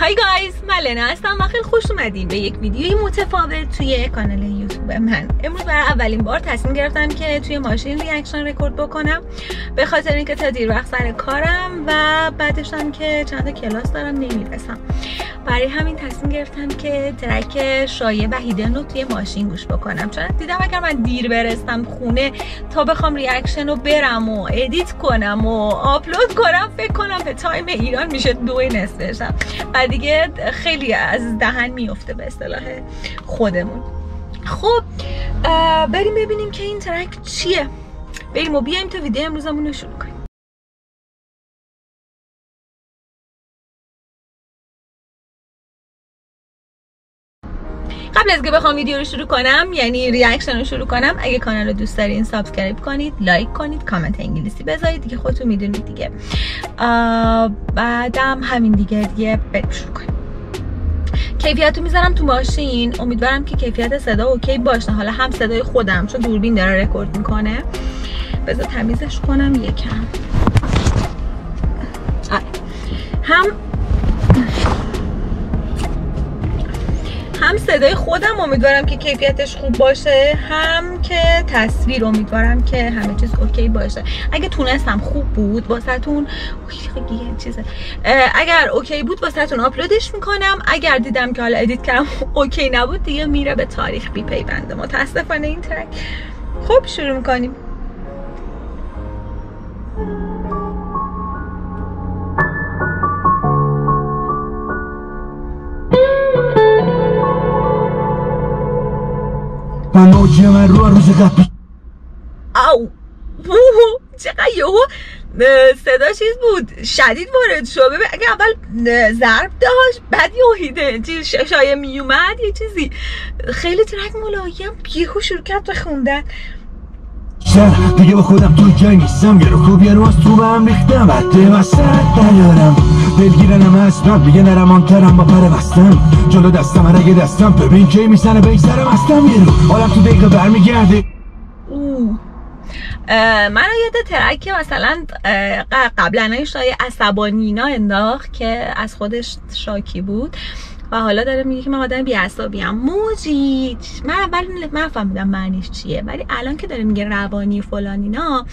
Hi guys من لنا هستم و خیلی خوش اومدین به یک ویدیوی متفاوت توی کانال یوتیوب من. امروز برای اولین بار تصمیم گرفتم که توی ماشین reaction record بکنم. به خاطر اینکه تا دیر وقت سر کارم و بعدش که چند کلاس دارم نمی‌رسم. برای همین تصمیم گرفتم که track شایع و هیدن رو توی ماشین گوش بکنم. چون دیدم اگر من دیر برسم خونه تا بخوام reaction رو برم و edit کنم و آپلود کنم فکر کنم به time ایران میشه دو نصف شب دیگه خیلی از دهن میفته به اصطلاح خودمون. خب بریم ببینیم که این track چیه. بریم و بیایم تا ویدیو امروزمون رو شروع کنیم. قبل از که بخوام ویدیو رو شروع کنم یعنی reaction رو شروع کنم اگه کانال رو دوست دارین subscribe کنید like کنید کامنت انگلیسی بذارید دیگه خودتون می‌دونید دیگه. بعدم همین دیگه دیگه بریم شروع کنیم. کیفیت رو می‌ذارم تو ماشین. امیدوارم که کیفیت صدا okay باشه. حالا هم صدای خودم چون دوربین داره رکورد می‌کنه. بذار تمیزش کنم یکم. هم هم صدای خودم امیدوارم که کیفیتش خوب باشه هم که تصویر امیدوارم که همه چیز okay باشه. اگه تونستم خوب بود واسهتون چیزه. اگر okay بود واسهتون آپلودش می‌کنم. اگر دیدم که حالا edit کردم okay نبود دیگه میره به تاریخ بپیونده متاسفانه این track. خب شروع می‌کنیم. من موجی من رو روز قبل او چقدر یهو صدا چیز بود. شدید وارد شد. ببین اگه اول ضرب داشت بعد یهویده. چیز شایه میومد یه چیزی. خیلی ترک ملایم یهو شروع کرد به خوندن. دیگه با خودم تو جنگ نیستم. یه رو خوب یه رو از تو به هم ریختم. حتی وسط نیارم دلگیرنم اسمم دیگه نرمانترم با پر بستم. جلو دستم اگه دستم. ببین کی می‌زنه به سرم هستم یه رو. حالم تو دقیقه برمیگرده من یاد ترک مثلا قبلا شای عصبانی اینا انداخت که از خودش شاکی بود. و حالا داره میگه که من آدم بی‌عصبی ام. موجی من اول من فهمیدم معنیش چیه. ولی الان که داره میگه روانی فلان اینا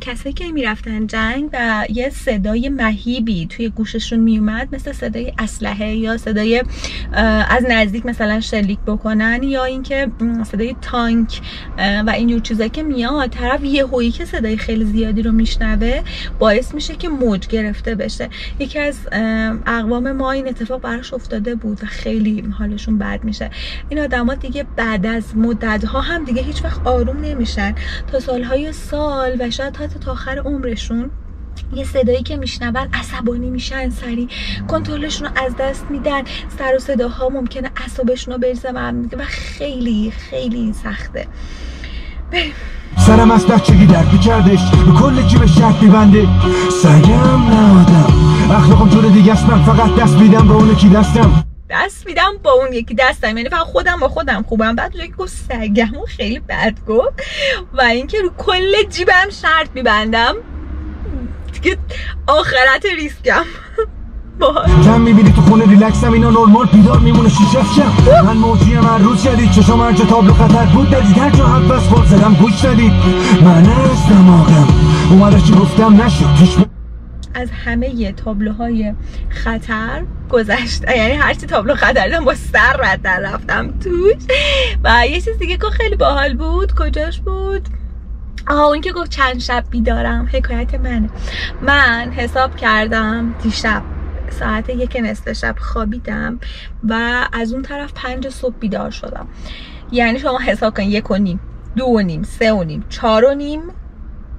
کسایی که می‌رفتن جنگ و یه صدای مهیبی توی گوششون میومد مثل صدای اسلحه یا صدای از نزدیک مثلا شلیک بکنن یا اینکه صدای تانک و اینجور چیزایی که میاد. طرف یه هویی که صدای خیلی زیادی رو میشنوه باعث میشه که موج گرفته بشه. یکی از اقوام ما این اتفاق براش افتاد بود و خیلی حالشون بد میشه. این آدما دیگه بعد از مدت ها هم دیگه هیچ وقت آروم نمیشن. تا سالهای سال و شاید حتی تا آخر عمرشون یه صدایی که میشنون عصبانی میشن سری کنترلشون رو از دست میدن. سر و صداها ممکنه اعصابشون رو بریزه و خیلی خیلی سخته. بریم سرم از بچگی درد کردش. کل جیب شرط میبنده سگم نادم. اخلاقم طور دیگه است. من فقط دست میدم با اون یکی دستم. دست میدم با اون یکی دستم. یعنی فقط خودم با خودم خوبم. بعد که گفت سگم و خیلی بد گفت. و اینکه رو کل جیبم شرط میبندم. دیگه آخرت ریسکم. کم می‌بینی تو خونه ریلکسم اینا نرمال بیدار میمونه. شیشه شم من موجی من روز شدید. چشم هر جا تابلو خطر بود دادید. هر جا حرف بس خود زدم گوش دادید. من از دماغم اومدش چی گفتم نشد. توش از همه تابلوهای خطر گذشت. یعنی هرچی تابلو خطر دادم با سر رد در رفتم توش. و یه چیز دیگه که خیلی باحال بود کجاش بود؟ آها اون که گفت چند شب بیدارم. حکایت منه. من حساب کردم دیشب. ساعت یک نصف شب خوابیدم و از اون طرف پنج صبح بیدار شدم. یعنی شما حساب کن یک و نیم دو و نیم سه و نیم چهار و نیم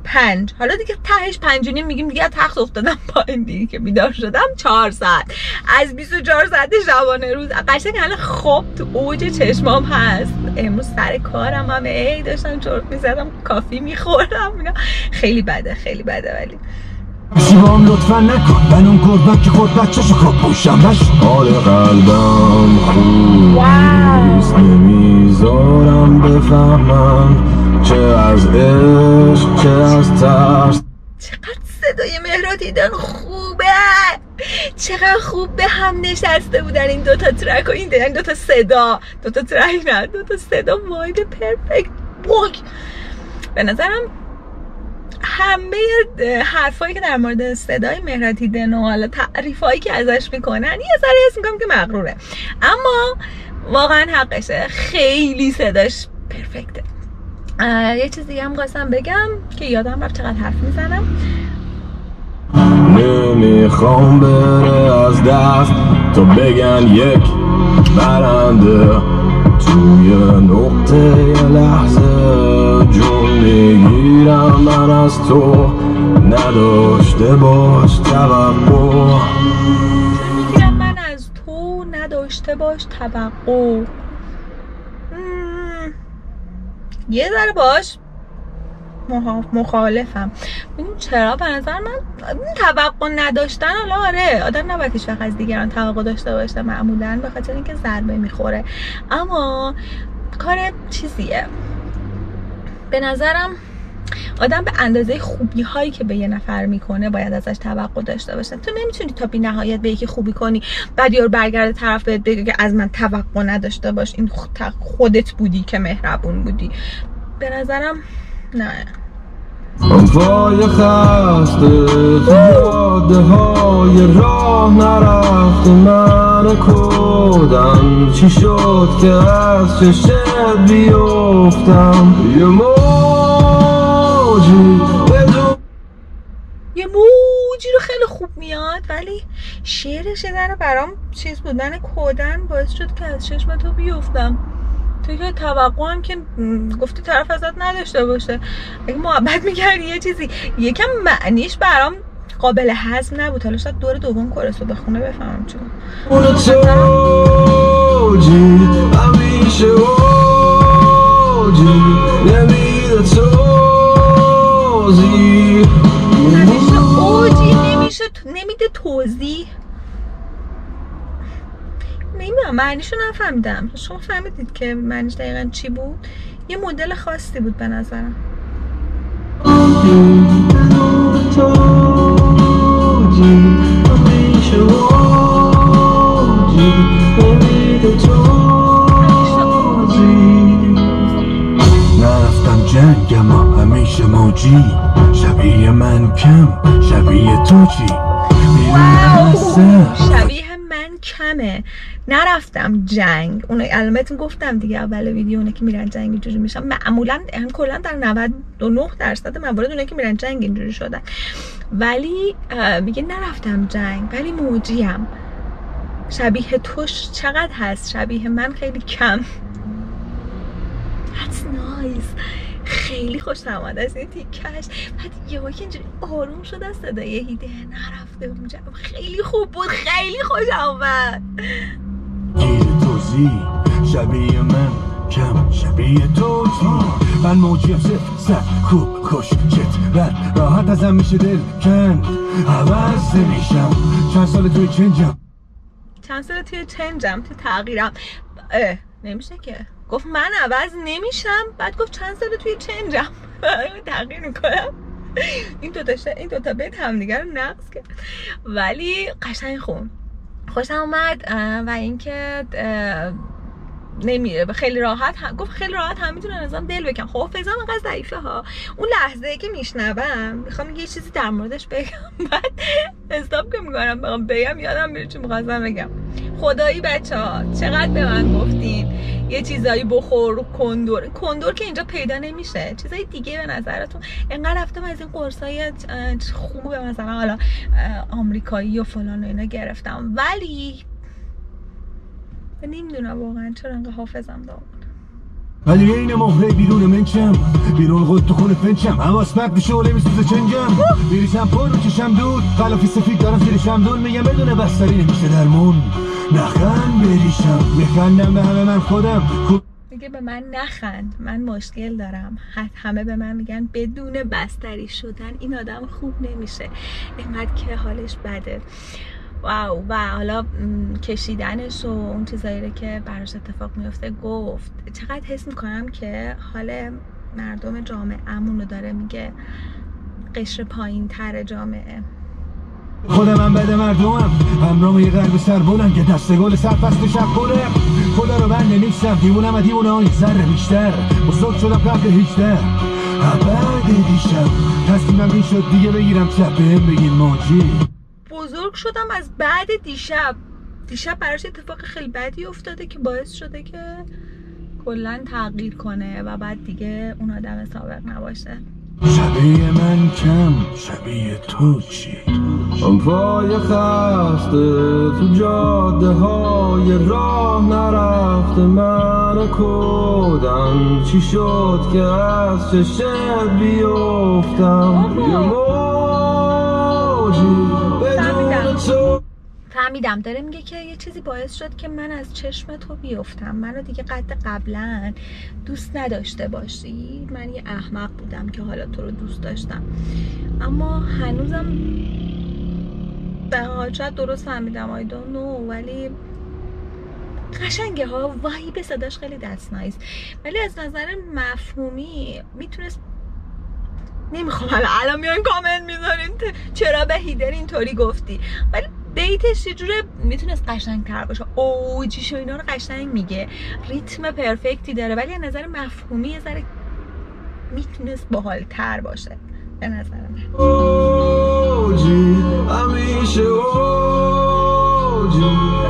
پنج. حالا دیگه تهش پنج و نیم میگیم دیگه تخت افتادم پایین دیگه که بیدار شدم چهار ساعت. از 24 ساعت شبانه روز. قشنگ الان خواب تو اوج چشمام هست. امروز سر کارم هم ای داشتم چرت می‌زدم کافی می‌خورم. خیلی بده خیلی بده ولی. زیبام لطفا نکن. من اون گربم که خود بچهشو خواب پوشم بش حال قلبم خوب نیست. نمی‌ذارم بفهمم چه از عشق چه از ترس. چقدر صدای مهراتیدن خوبه. چقدر خوب به هم نشسته بودن. این دوتا ترک و این دو دوتا صدا. دوتا ترک نه. دوتا صدا. واید پرفکت. بوک. به نظرم همه حرفایی که در مورد صدای مهراتی دن و حالا تعریفایی که ازش می‌کنن یه ذره حس می‌کنم که مغروره. اما واقعا حقشه خیلی صداش پرفکته. یه چیز دیگه هم خواستم بگم که یادم رفت چقدر حرف می‌زنم. نمی‌خوام بره از دست تو بگن یک برنده. توی نقطه لحظه جون می‌گیرم من از تو نداشته باش توقع. می‌گیرم من از تو نداشته باش توقع. یه ذره باش. مخالفم. ببین چرا؟ به نظر من توقع نداشتن حالا آره آدم نباید هیچ از دیگران توقع داشته باشه معمولا به خاطر اینکه ضربه می‌خوره. اما کار چیزیه؟ به نظرم آدم به اندازه خوبی هایی که به یه نفر می‌کنه باید ازش توقع داشته باشه. تو نمی‌تونی تا بی نهایت به یکی خوبی کنی بعد یار برگرده طرف بهت بگه که از من توقع نداشته باش این خودت بودی که مهربون بودی. به نظرم نه. پای خسته تو های راه نرفت. من کودم چی شد که از چشت بیفتم؟ یه موجی یه موجی رو خیلی خوب میاد ولی شعر شدن برام چیز بودن کودن باعث شد که از چشم تو بیفتم. تو که توقع هم که گفتی طرف ازت نداشته باشه. اگه محبت می‌کردی یه چیزی یکم معنیش برام قابل هضم نبود. حالا شاید دور دوم کورس رو بخونه بفهمم چون. نمیشه نمیده توضیح. نمی‌دونم معنیشو نفهمیدم. شما فهمیدید که معنیش دقیقا چی بود؟ یه مدل خاصی بود به نظرم. نرفتم جنگ اما همیشه موجی. شبیه من کم شبیه تو چی؟ شبیه کمه. نرفتم جنگ. اون علامتون گفتم دیگه اول ویدیو اونه که میرن جنگ اینجوری میشن. معمولا کلا در 99 درصد موارد اونه که میرن جنگ اینجوری شدن. ولی میگه نرفتم جنگ ولی موجیم. شبیه توش چقدر هست؟ شبیه من خیلی کم. That's nice. خیلی خوش آمد از این تیکش. بعد یهو که اینجوری آروم شد از صدای هیده. نرفته اونجا. خیلی خوب بود. خیلی خوش آمد توزی. شبیه من. کم. شبیه تو من موجیم صفر سر خوب خوش چت. بر. راحت ازم میشه دل کن عوض میشم چند سال توی چنجم. چند سال توی چنجم. تو تغییرم. اه. نمیشه که. گفت من عوض نمیشم. بعد گفت چند سال توی چنجم. تغییر می‌کنم. این دوتا این دوتا بیت همدیگه رو نقص کرد. ولی قشنگ خون خوشم اومد و اینکه نمیره خیلی راحت هم... گفت خیلی راحت هم می‌تونه نظام دل بکن خب فیضا انقدر ضعیفه ها. اون لحظه که میشنوم می‌خوام یه چیزی در موردش بگم. بعد استاپ که می‌کنم بگم یادم میره چی می‌خواستم بگم. خدایی بچه ها چقدر به من گفتین؟ یه چیزایی بخور کندور. کندور که اینجا پیدا نمیشه. چیزای دیگه به نظرتون. انقدر رفتم از این قرصای خوب مثلا حالا آمریکایی و فلان و اینا گرفتم. ولی نمی‌دونم واقعا چرا انقدر حافظم دارم ولی این مهره بیرون منچم بیرون خود تو خونه پنچم اما به شعله میسوزه چنجم بیریشم پر چشم دود. غلافی سفید دارم زیرشم دون میگم بدون بستری نمیشه درمون. نخند بریشم. میخندم به همه من خودم. میگه به من نخند. من مشکل دارم. همه به من میگن بدون بستری شدن این آدم خوب نمیشه. اینقدر که حالش بده. واو. و حالا کشیدنش و اون چیزایی که براش اتفاق میفته گفت. چقدر حس می‌کنم که حال مردم جامعه رو داره میگه قشر پایین تر جامعه. خود من بده مردمم. همراه یه قلب سر بلند که دست گل سر پست شب بله خدا رو بنده نیستم دیوونم دیوونه های ذره بیشتر. بزرگ شدم قبل هیچتر بعد دیشب. تصمیمم این شد دیگه بگیرم چپ بهم بگین ماجی. بزرگ شدم از بعد دیشب. دیشب براش اتفاق خیلی بدی افتاده که باعث شده که کلا تغییر کنه و بعد دیگه اون آدم سابق نباشه. شبیه من کم شبیه تو چی؟ پای خسته تو جاده های راه نرفته. من کودم چی شد که از چشم بیفتم؟ فهمیدم. داره میگه که یه چیزی باعث شد که من از چشم تو بیفتم. منو دیگه قد قبلا دوست نداشته باشی. من یه احمق بودم که حالا تو رو دوست داشتم. اما هنوزم به شاید درست فهمیدم آی نو ولی قشنگه ها. وای به صداش خیلی دست نایست ولی از نظر مفهومی می‌تونست نمی‌خوام الان میان کامنت می‌ذارین چرا به هیدر اینطوری گفتی؟ ولی بیتش یه جوره می‌تونست قشنگ تر باشه اوجیش و اینا رو قشنگ میگه. ریتم پرفکتی داره ولی از نظر مفهومی یه ذره می‌تونست باحال تر باشه. به نظر من. اوجی همیشه اوجی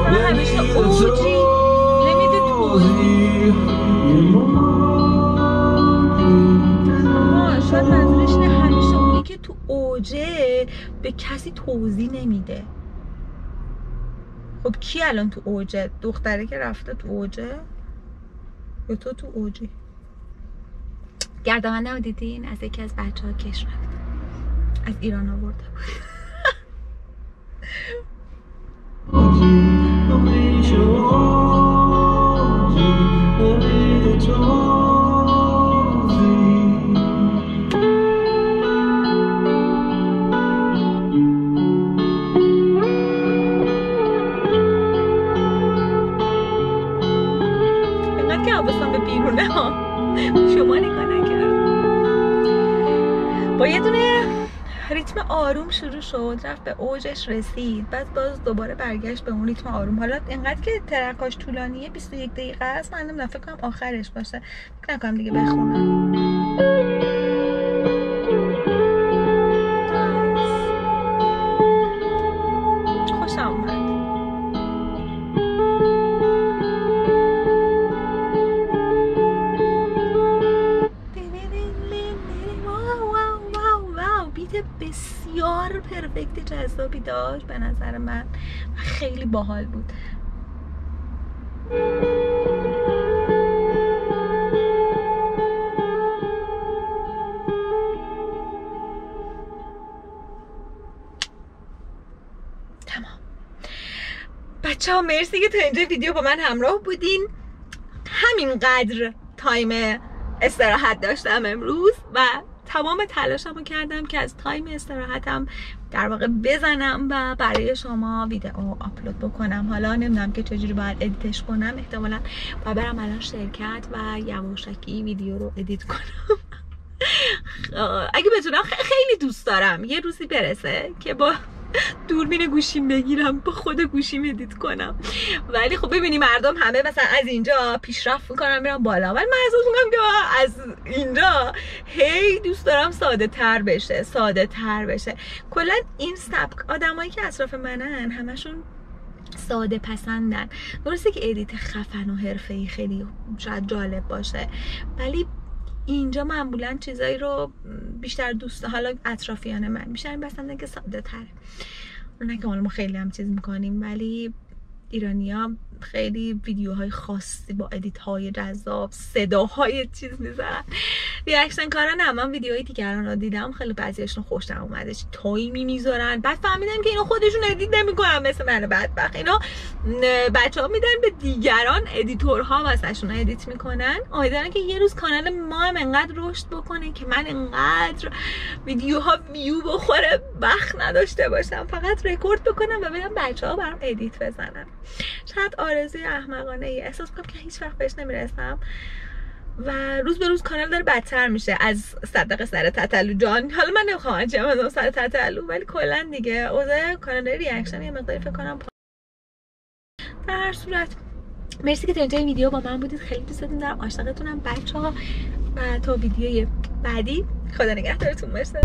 مثلا همیشه اوجی نمیده توضیح شاید منظورش اینه همیشه اونی که تو اوجه به کسی توضیح نمیده. خب کی الان تو اوجه؟ دختره که رفته تو اوجه؟ یا تو تو اوجی؟ گردمنده رو دیدین از یکی از بچه ها کش رفت. از ایران آورده همیشه شروع شد رفت به اوجش رسید. بعد باز دوباره برگشت به اون ریتم آروم. حالا اینقدر که ترکاش طولانیه 21 دقیقه است. من نمی‌دونم فکر کنم آخرش باشه. فکر نکنم دیگه بخونم. داشت به نظر من خیلی باحال بود. بچه ها مرسی که تا اینجا ویدیو با من همراه بودین. همینقدر تایم استراحت داشتم امروز و تمام تلاشمو کردم که از time استراحتم در واقع بزنم و برای شما ویدیو آپلود بکنم. حالا نمی‌دونم که چجوری باید edit ش کنم. احتمالا باید برم الان شرکت و یواشکی ویدیو رو edit کنم. اگه بتونم خیلی دوست دارم. یه روزی برسه که با دوربین گوشیم بگیرم با خود گوشیم edit کنم. ولی خب ببینی مردم همه مثلا از اینجا پیشرفت می‌کنم میرم بالا. ولی من احساس می‌کنم که از اینجا هی دوست دارم ساده تر بشه ساده تر بشه. کلا این سبک آدمایی که اطراف منن همشون ساده پسندن. درسته که ادیت خفن و حرفه‌ای خیلی شاید جالب باشه ولی اینجا معمولا چیزایی رو بیشتر دوست حالا اطرافیان من بیشتر پسندن که ساده تره نه که ما خیلی هم چیز می‌کنیم ولی ایرانیا خیلی ویدیوهای خاصی با edit های جذاب صداهای چیز می‌ذارن reaction کارا نه من ویدیوهای دیگران رو دیدم خیلی بعضیاشون خوشم اومده چه time ی می‌ذارن. بعد فهمیدم که اینا خودشون edit نمی‌کنن مثل من بدبخت. اینا بچه ها میدن به دیگران editor ها واسهشون edit می‌کنن. امیدوارم که یه روز کانال ما هم انقدر رشد بکنه که من انقدر ویدیوها ویو بخوره وقت نداشته باشم. فقط رکورد بکنم و بدم بچه ها برام edit بزنن. شاید آرزوی احمقانه ای احساس کنم که هیچ وقت بهش نمی‌رسم. و روز به روز کانال داره بدتر میشه از صدق سر تتلو جان. حالا من نمی‌خوام انجام بدم سر تتلو ولی کلا دیگه اوضاع کانال ریاکشن یه مقداری فکر کنم پا- در هر صورت. مرسی که تا اینجا این ویدیو با من بودید. خیلی دوستتون دارم. عاشقتونم. بچه ها و تا ویدیوی بعدی خدا نگهدارتون. باشه